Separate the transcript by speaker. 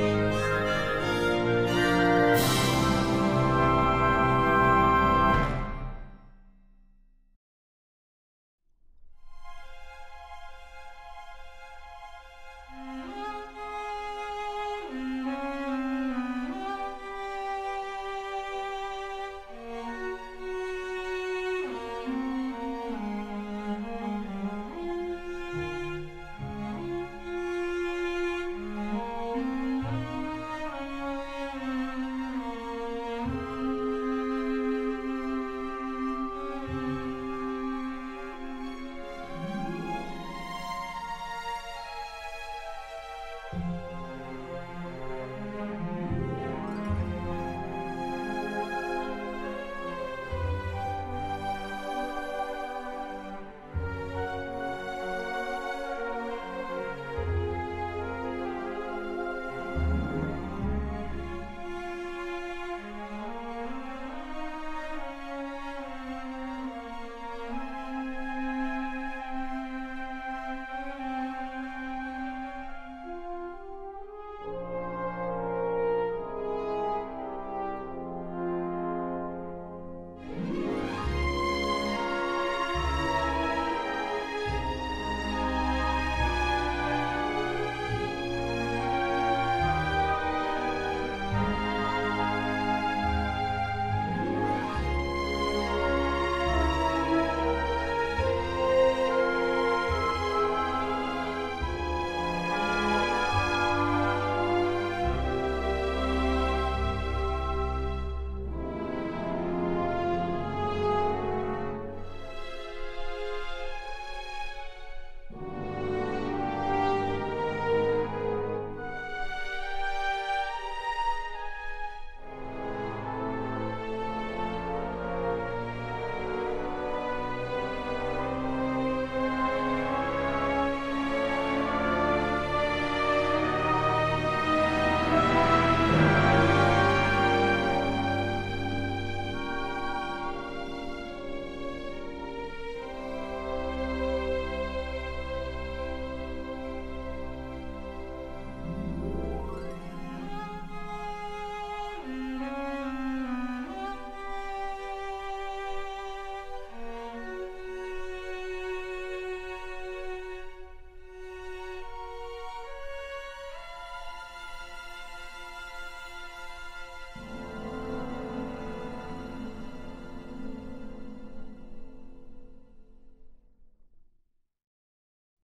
Speaker 1: Bye.
Speaker 2: thank you